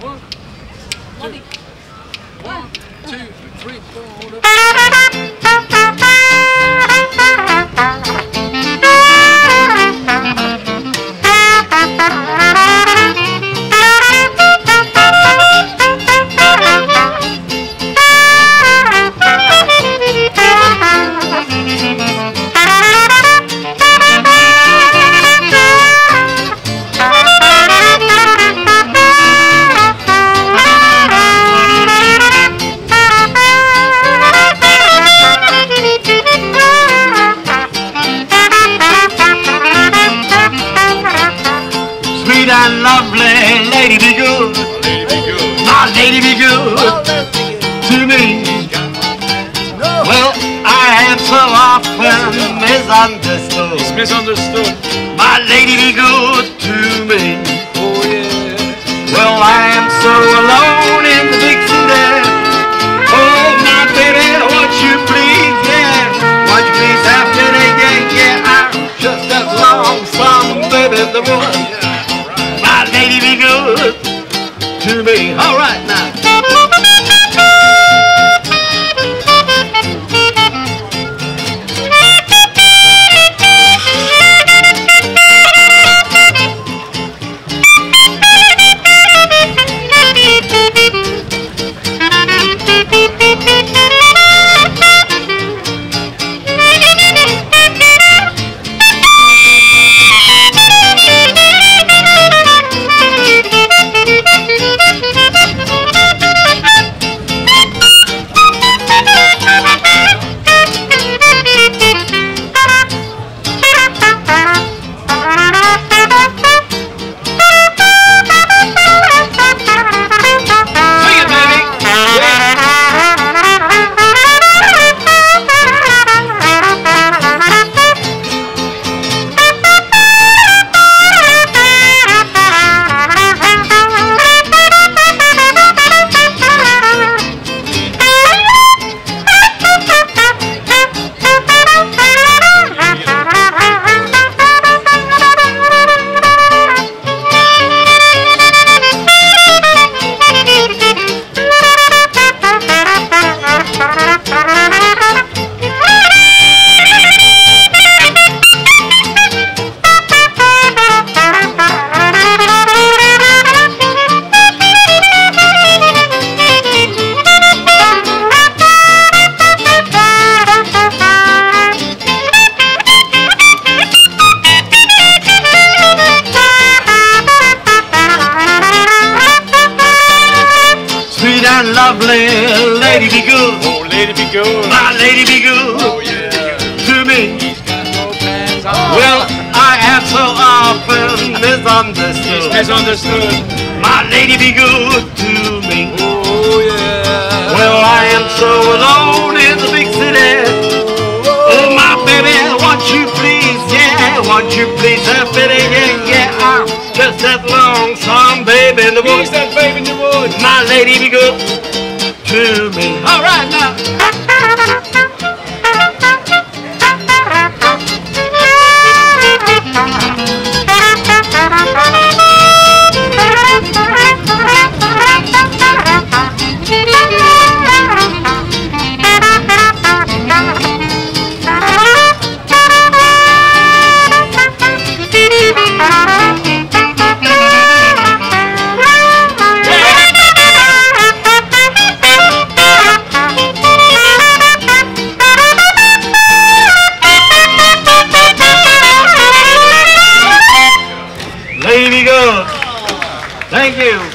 One, two, good to me. Well, I am so often misunderstood. It's misunderstood. My lady be good to me. Oh yeah. Well, I am so alone in the big city. Oh, my baby, won't you please, yeah. Won't you please have pity, yeah, yeah. I'm just as lonesome, baby, the world. My lady be good to me. All right now. And lovely lady be good. Oh, lady be good. My lady be good Oh yeah. to me. He's got no pants on. Well, I have so often He's misunderstood. misunderstood. My lady be good to me. Oh yeah. Well, I am so alone in the big city. Oh, oh, my baby, won't you please, yeah, won't you please have pity, yeah, yeah. I'm just that lonesome baby in the woods. My lady be good to me. All right Thank you.